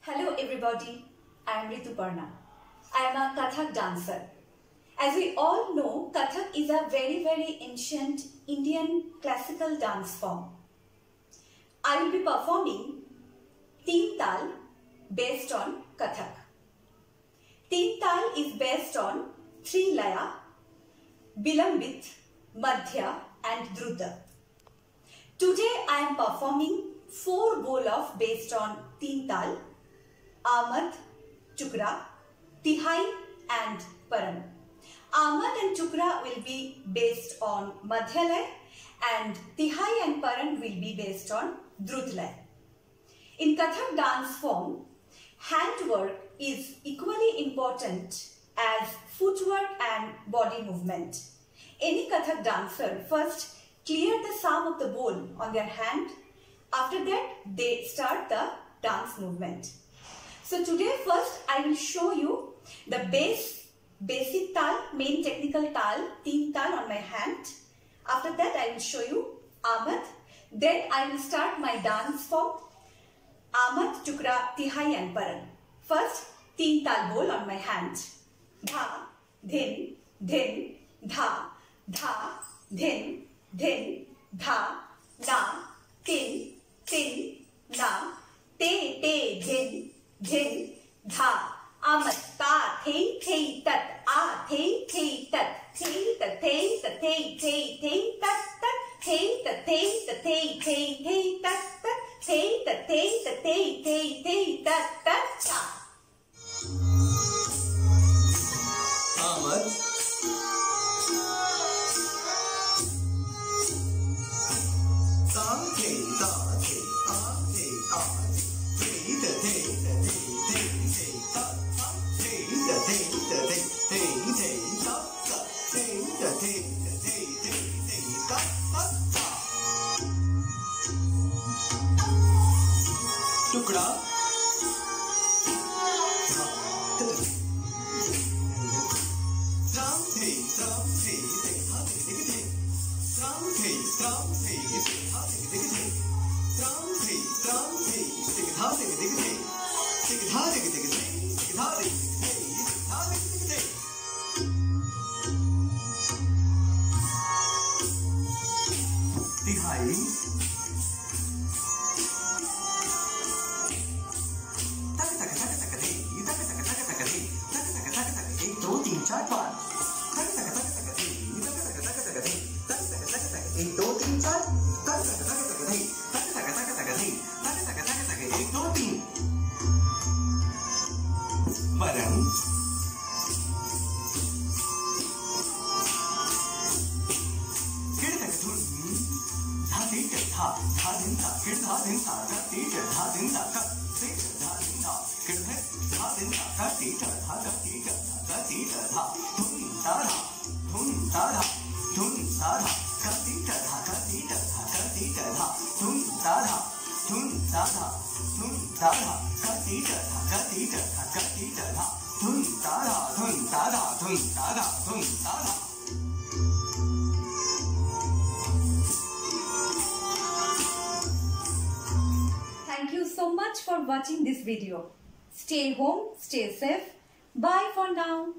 Hello everybody, I am Rituporna. I am a Kathak dancer. As we all know, Kathak is a very very ancient Indian classical dance form. I will be performing Teen Tal based on Kathak. Teen Tal is based on three laya, Bilambit, Madhya and Druta. Today I am performing four bol of based on Teen Tal, Amad, Chukra, Tihai and Paran. Amad and Chukra will be based on Madhyalay and Tihai and Paran will be based on Drutlay. In Kathak dance form, handwork is equally important as footwork and body movement. Any Kathak dancer first clear the sum of the bol on their hand. After that, they start the dance movement. So today first I will show you the base, basic tal, main technical tal, teen tal on my hand. After that I will show you Amad. Then I will start my dance form आमद चुकरा तिहाई and परन। First तीन ताल बोल on my hand धा, धिन धिन, धा धा, धिन धिन, धा, ना, तिन तिन, ना, ते ते, धिन धिन, धा, आमद, ता, थे थे, तत, आ, थे थे, तत, थे त थे त थे थे थे, तत तत, थे त थे त थे थे थे, तत तत the, ta, the, ta, the, त्रांसी सिखा सिख दिख से त्रांसी त्रांसी सिखा सिख दिख से सिखा दिख दिख से सिखा दिख सिखा दिख दिख से दिखाई तक तक तक तक दे तक तक तक तक दे तक तक तक तक एक दो तीन चार पाँच タケタケタケタケないタケタケタケタケないタケタケタケタケえどうピンマダム धुन साधा धुन साधा करती कथा करती कथा धुन धा धा धुन धा धा धुन धा धा का ती टे धा का ती टे धा का ती टे धा धुन धा धा धुन धा धा धुन धा धा धुन धा धा Thank you so much for watching this video. Stay home, stay safe. Bye for now.